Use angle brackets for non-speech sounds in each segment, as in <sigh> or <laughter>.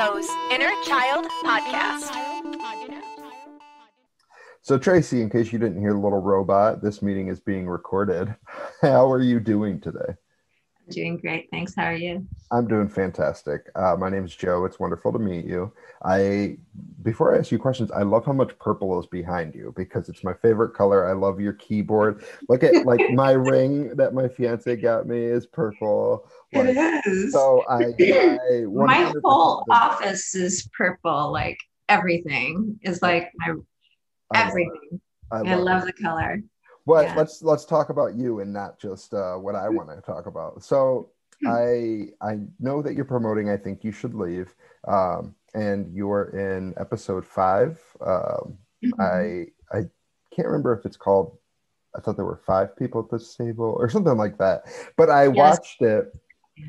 Inner Child Podcast. So, Tracey, in case you didn't hear little robot, this meeting is being recorded. <laughs> How are you doing today? Doing great. Thanks. How are you? I'm doing fantastic. Uh, my name is Joe. It's wonderful to meet you. I, before I ask you questions, I love how much purple is behind you because it's my favorite color. I love your keyboard. Look at like <laughs> my ring that my fiance got me is purple. Like, it is. So I, I <laughs> my whole office is purple. Like everything is like my I love everything. I I love love the color. Well, Yeah. let's let's talk about you and not just uh, what I want to talk about. So I I know that you're promoting. I think you should leave, um, and you're in episode five. Um, Mm-hmm. I I can't remember if it's called. I thought there were five people at this table or something like that. But I Yes. watched it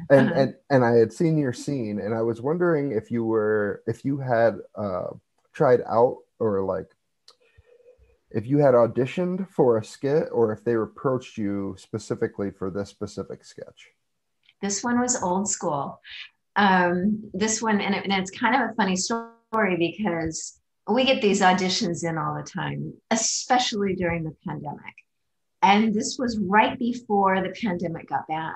and Uh-huh. and and I had seen your scene, and I was wondering if you were if you had uh, tried out or like if you had auditioned for a skit or if they approached you specifically for this specific sketch. This one was old school. Um, this one, and, it, and it's kind of a funny story because we get these auditions in all the time, especially during the pandemic. And this was right before the pandemic got bad.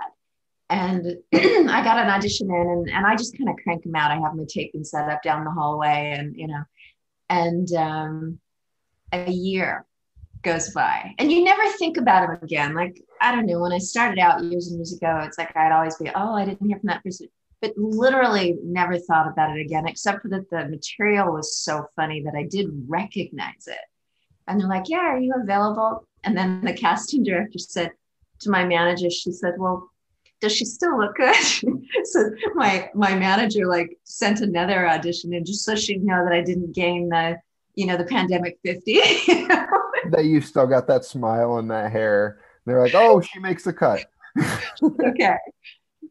And <clears throat> I got an audition in, and, and I just kind of crank them out. I have my taping set up down the hallway, and you know, and um, a year goes by. And you never think about them again. Like i don't know when i started out years and years ago it's like i'd always be oh i didn't hear from that person. But literally never thought about it again except for that the material was so funny that i did recognize it. And they're like yeah are you available? And then the casting director said to my manager she said well does she still look good? <laughs> So my my manager like sent another audition in just so she'd know that i didn't gain the you know the pandemic 50 <laughs> you know? That you still got that smile and that hair. They're like, oh, she makes the cut. <laughs> okay.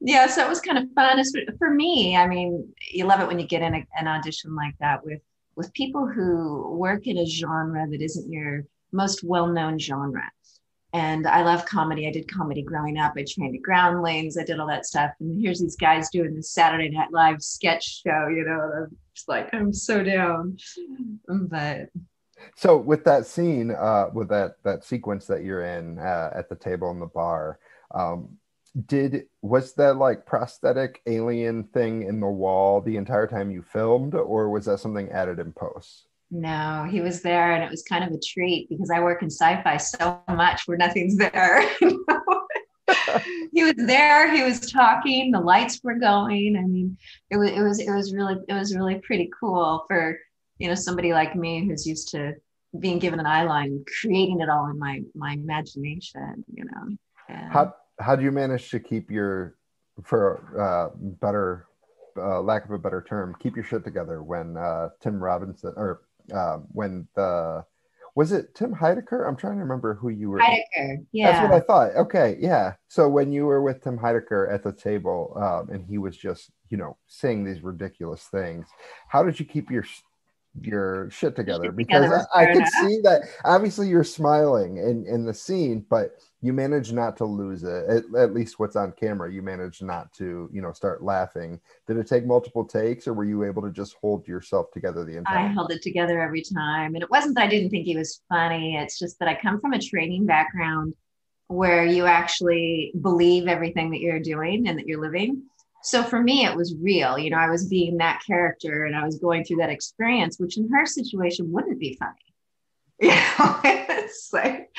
Yeah, so it was kind of fun. It's, for me, I mean, you love it when you get in a, an audition like that with with people who work in a genre that isn't your most well-known genre. And I love comedy. I did comedy growing up. I trained at Groundlings. I did all that stuff. And here's these guys doing this Saturday Night Live sketch show. You know, like, I'm so down. But So with that scene, uh, with that that sequence that you're in uh, at the table in the bar, um, did was that like prosthetic alien thing in the wall the entire time you filmed, or was that something added in post? No, he was there, and it was kind of a treat because I work in sci-fi so much where nothing's there. <laughs> you know? He was there. He was talking. The lights were going. I mean, it was it was it was really it was really pretty cool for you know somebody like me who's used to being given an eye line, creating it all in my my imagination. You know. And- How how do you manage to keep your, for uh, better uh, lack of a better term, keep your shit together when uh, Tim Robinson or um, when the was it Tim Heidecker? I'm trying to remember who you were. Heidecker, yeah. That's what I thought. Okay, yeah. So when you were with Tim Heidecker at the table, um, and he was just, you know, saying these ridiculous things, how did you keep your your shit together? Because together, I, I could see that. Obviously, you're smiling in in the scene, but you managed not to lose it. At, at least what's on camera, you managed not to, you know, start laughing. Did it take multiple takes, or were you able to just hold yourself together the entire? I held it together every time. And it wasn't that I didn't think he was funny. It's just that I come from a training background where you actually believe everything that you're doing and that you're living. So for me, it was real. You know, I was being that character and I was going through that experience, which in her situation wouldn't be funny. You <laughs> know, it's like,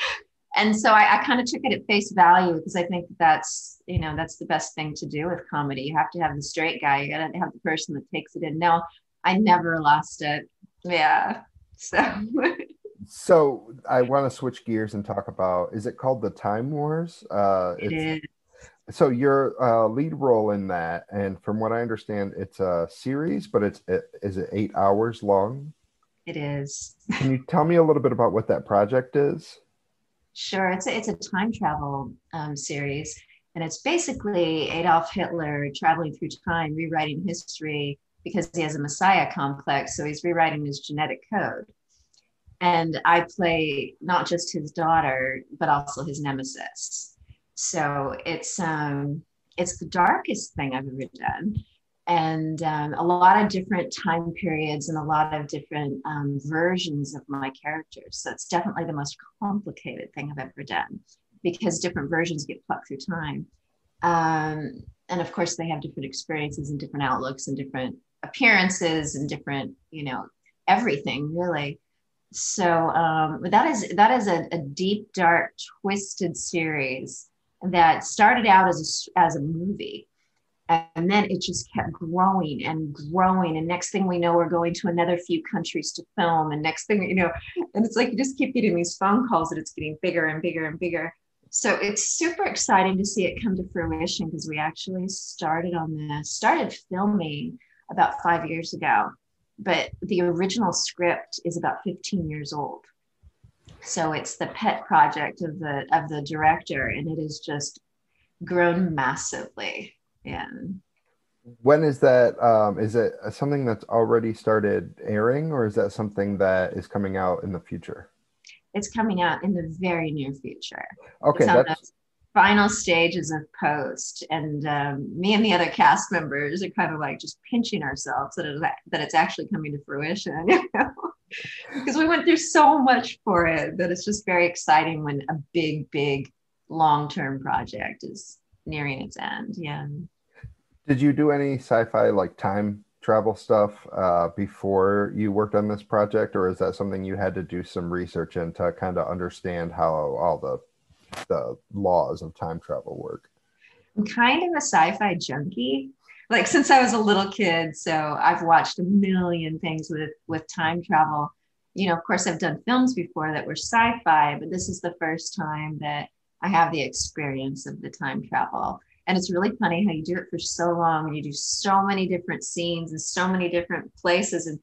and so I, I kind of took it at face value because I think that's, you know, that's the best thing to do with comedy. You have to have the straight guy. You got to have the person that takes it in. No, I never lost it. Yeah. So So I want to switch gears and talk about. Is it called the Time Wars? Uh, it it's- is. So your uh, lead role in that, and from what I understand, it's a series, but it's it, is it eight hours long? It is. Can you tell me a little bit about what that project is? Sure. It's a, it's a time travel um, series. And it's basically Adolf Hitler traveling through time, rewriting history because he has a messiah complex. So he's rewriting his genetic code. And I play not just his daughter, but also his nemesis. So it's um, it's the darkest thing I've ever done. and um, a lot of different time periods and a lot of different um, versions of my characters. So it's definitely the most complicated thing I've ever done because different versions get plucked through time. Um, and of course, they have different experiences and different outlooks and different appearances and different, you know, everything really. So um, that is that is a, a deep, dark, twisted series that started out as a, as a movie and then it just kept growing and growing and next thing we know we're going to another few countries to film and next thing you know and it's like you just keep getting these phone calls that it's getting bigger and bigger and bigger. So it's super exciting to see it come to fruition because we actually started on this started filming about five years ago but the original script is about 15 years old so it's the pet project of the of the director and it has just grown massively. Yeah when is that um, is it something that's already started airing or is that something that is coming out in the future? It's coming out in the very near future. Okay that's final stages of post and um, me and the other cast members are kind of like just pinching ourselves that, it, that it's actually coming to fruition. you <laughs> know? Because we went through so much for it that it's just very exciting when a big big long-term project is nearing its end yeah did you do any sci-fi like time travel stuff uh, before you worked on this project, or is that something you had to do some research into to kind of understand how all the the laws of time travel work? I'm kind of a sci-fi junkie. Like since I was a little kid, so I've watched a million things with with time travel. You know, of course, I've done films before that were sci-fi, but this is the first time that I have the experience of the time travel and it's really funny how you do it for so long and you do so many different scenes and so many different places and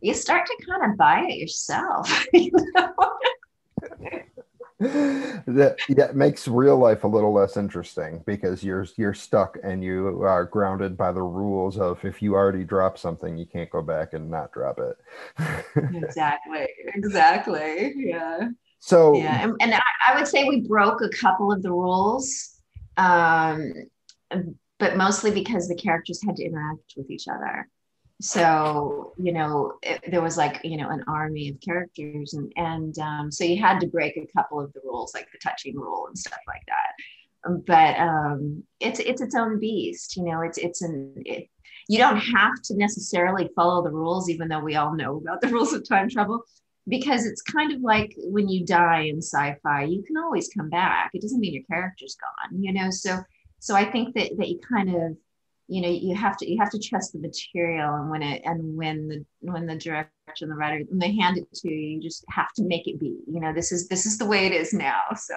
you start to kind of buy it yourself <laughs> you know? <laughs> <laughs> that yeah, makes real life a little less interesting because you're you're stuck and you are grounded by the rules of if you already drop something you can't go back and not drop it <laughs> exactly exactly yeah so yeah and, and I, I would say we broke a couple of the rules um, but mostly because the characters had to interact with each other. So you know, it, there was like you know an army of characters, and and um, so you had to break a couple of the rules, like the touching rule and stuff like that. But um, it's it's its own beast, you know. It's it's an it, you don't have to necessarily follow the rules, even though we all know about the <laughs> rules of time travel because it's kind of like when you die in sci-fi you can always come back it doesn't mean your character's gone you know so so i think that that you kind of you know you have to you have to trust the material and when it and when the when the director and the writer when they hand it to you you just have to make it be you know this is this is the way it is now so.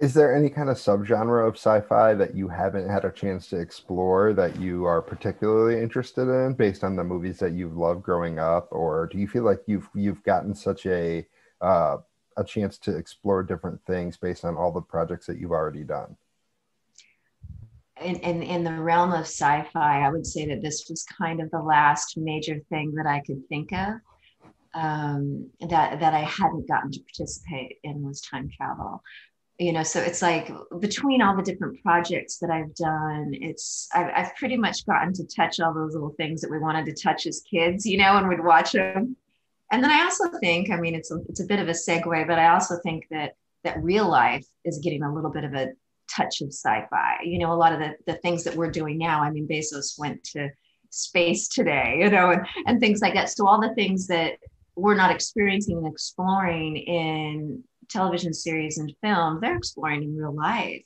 Is there any kind of subgenre of sci-fi that you haven't had a chance to explore that you are particularly interested in based on the movies that you've loved growing up? Or do you feel like you've you've gotten such a uh, a chance to explore different things based on all the projects that you've already done in, in, in the realm of sci-fi i would say that this was kind of the last major thing that i could think of um, that that i hadn't gotten to participate in was time travel. You know so it's like between all the different projects that i've done it's I've, I've, pretty much gotten to touch all those little things that we wanted to touch as kids you know and we'd watch them and then i also think i mean it's a, it's a bit of a segue but i also think that that real life is getting a little bit of a touch of sci-fi. You know a lot of the, the things that we're doing now i mean bezos went to space today you know and, and things like that. So all the things that we're not experiencing and exploring in television series and film they're exploring in real life.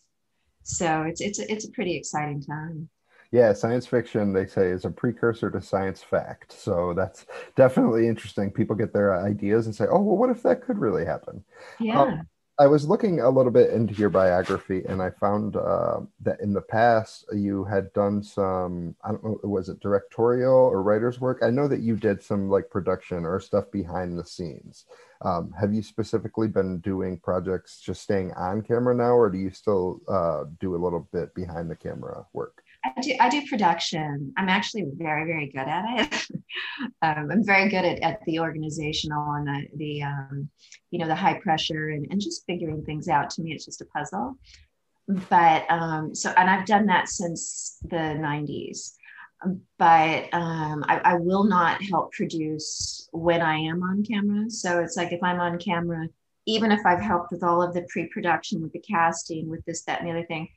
So it's it's it's a pretty exciting time. Yeah science fiction they say is a precursor to science fact. So that's definitely interesting. People get their ideas and say oh well what if that could really happen? Yeah. Um, I was looking a little bit into your biography, and I found uh, that in the past you had done some. I don't know, was it directorial or writer's work? I know that you did some like production or stuff behind the scenes. Um, have you specifically been doing projects just staying on camera now, or do you still uh, do a little bit behind the camera work? I do, I do production. I'm actually very, very good at it. <laughs> um, I'm very good at, at the organizational and the, the um, you know, the high pressure and, and just figuring things out. To me, it's just a puzzle. But um, so, and I've done that since the 90s. but um, I, I, will not help produce when I am on camera. So it's like if I'm on camera, even if I've helped with all of the pre production, with the casting, with this, that, and the other thing,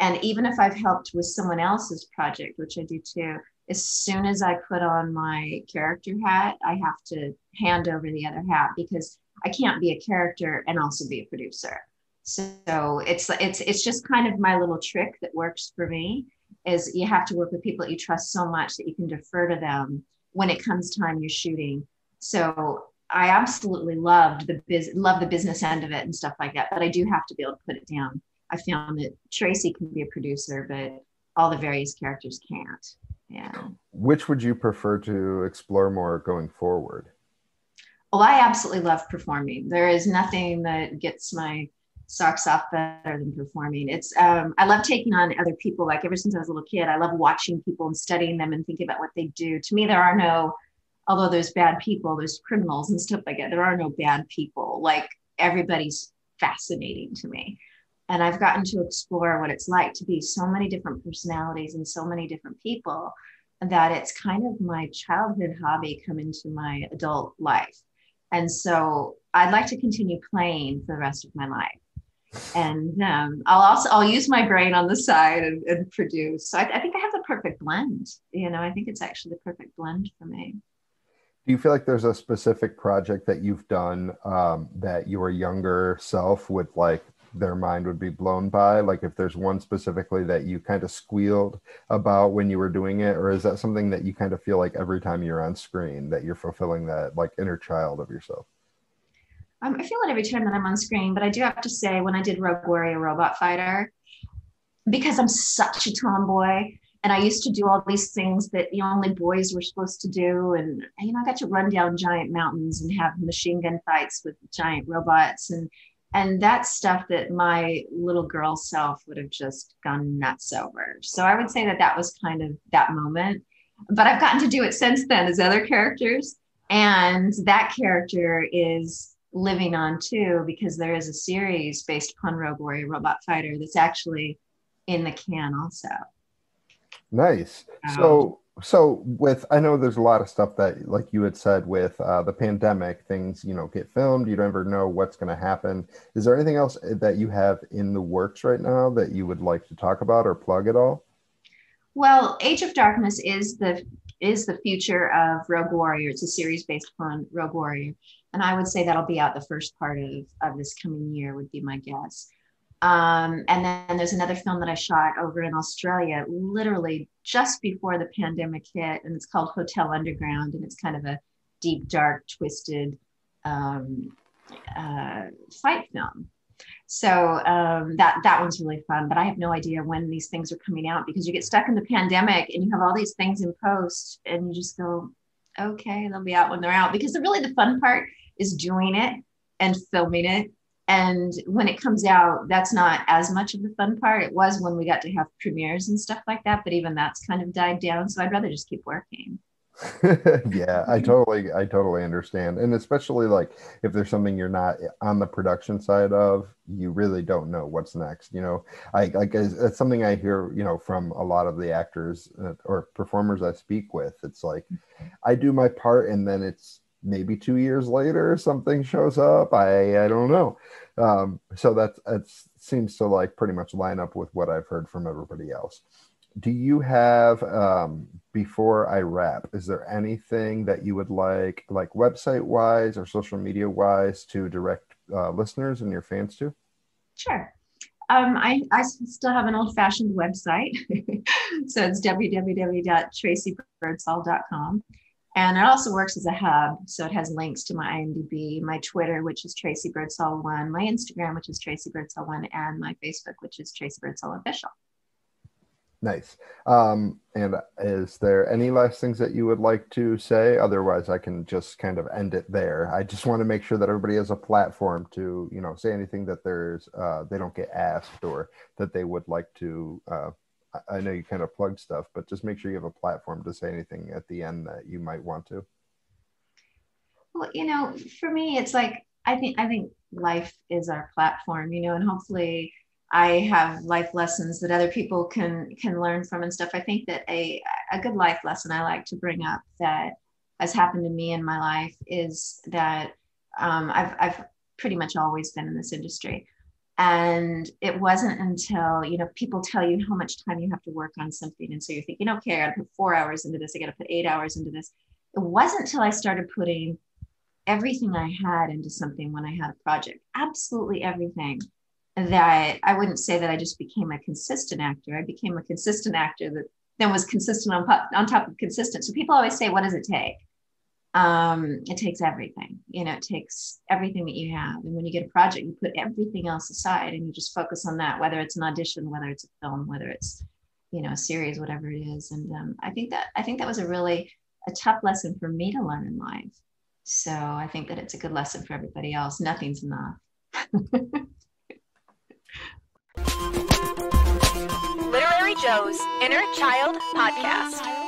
and even if I've helped with someone else's project, which I do too, as soon as I put on my character hat, I have to hand over the other hat because I can't be a character and also be a producer. So it's it's it's just kind of my little trick that works for me is you have to work with people that you trust so much that you can defer to them when it comes time you're shooting. So I absolutely loved the biz, love the business end of it and stuff like that, but I do have to be able to put it down. I found that Tracey can be a producer, but all the various characters can't. Yeah. Which would you prefer to explore more going forward? Well, I absolutely love performing. There is nothing that gets my socks off better than performing. It's um, I love taking on other people. Like ever since I was a little kid, I love watching people and studying them and thinking about what they do. To me, there are no, although there's bad people, there's criminals and stuff like that. There are no bad people. Like everybody's fascinating to me. And I've gotten to explore what it's like to be so many different personalities and so many different people that it's kind of my childhood hobby come into my adult life. And so I'd like to continue playing for the rest of my life and um, I'll also I'll use my brain on the side and, and produce. So I, I, think I have the perfect blend. You know, I think it's actually the perfect blend for me. Do you feel like there's a specific project that you've done um, that your younger self would like their mind would be blown by? Like if there's one specifically that you kind of squealed about when you were doing it, or is that something that you kind of feel like every time you're on screen that you're fulfilling that like inner child of yourself? Um, I feel it every time that I'm on screen, but I do have to say, when I did Rogue Warrior Robot Fighter, because I'm such a tomboy, and I used to do all these things that know, only boys were supposed to do, and you know, I got to run down giant mountains and have machine gun fights with giant robots, and and that's stuff that my little girl self would have just gone nuts over. So I would say that that was kind of that moment. But I've gotten to do it since then as other characters, and that character is living on too because there is a series based upon Rogue Warrior Robot Fighter that's actually in the can also. Nice. Um, so so with I know there's a lot of stuff that like you had said with uh, the pandemic things you know get filmed you never know what's going to happen. Is there anything else that you have in the works right now that you would like to talk about or plug at all? Well, Age of Darkness is the is the future of Rogue Warrior. It's a series based upon Rogue Warrior and I would say that'll be out the first part of, of this coming year would be my guess. Um, and then there's another film that I shot over in Australia, literally just before the pandemic hit, and it's called Hotel Underground, and it's kind of a deep, dark, twisted um, uh, fight film. So um, that that one's really fun, but I have no idea when these things are coming out because you get stuck in the pandemic and you have all these things in post, and you just go, okay, they'll be out when they're out. Because the, really the fun part is doing it and filming it. And when it comes out, that's not as much of the fun part. It was when we got to have premieres and stuff like that, but even that's kind of died down. So I'd rather just keep working. <laughs> yeah, I totally, I totally understand, and especially like if there's something you're not on the production side of, you really don't know what's next. You know, I like it's something I hear, you know, from a lot of the actors uh, or performers I speak with. It's like I do my part, and then it's maybe two years later something shows up. I I don't know. Um, so that's it seems to like pretty much line up with what I've heard from everybody else do you have um, before i wrap is there anything that you would like like website wise or social media wise to direct uh, listeners and your fans to sure um, I, I still have an old fashioned website. <laughs> so it's www.traceybirdsall.com. And it also works as a hub. So it has links to my IMDb, my Twitter, which is Tracey Birdsall1, my Instagram, which is Tracey Birdsall1, and my Facebook, which is Tracey Birdsall Official. Nice. Um, and is there any last things that you would like to say? Otherwise, I can just kind of end it there. I just want to make sure that everybody has a platform to, you know, say anything that there's uh, they don't get asked or that they would like to. Uh, I know you kind of plug stuff, but just make sure you have a platform to say anything at the end that you might want to. Well, you know, for me, it's like I think I think life is our platform, you know, and hopefully I have life lessons that other people can can learn from and stuff. I think that a a good life lesson I like to bring up that has happened to me in my life is that um, I've I've pretty much always been in this industry, and it wasn't until you know people tell you how much time you have to work on something, and so you're thinking, okay, I got to put four hours into this, I got to put eight hours into this. It wasn't until I started putting everything I had into something when I had a project, absolutely everything that I wouldn't say that I just became a consistent actor. I became a consistent actor that then was consistent on, on top of consistent. So people always say, what does it take? Um, it takes everything. You know, it takes everything that you have. And when you get a project, you put everything else aside and you just focus on that, whether it's an audition, whether it's a film, whether it's, you know, a series, whatever it is. And um, I think that I think that was a really a tough lesson for me to learn in life. So I think that it's a good lesson for everybody else. Nothing's enough. Literary Joe's Inner Child Podcast.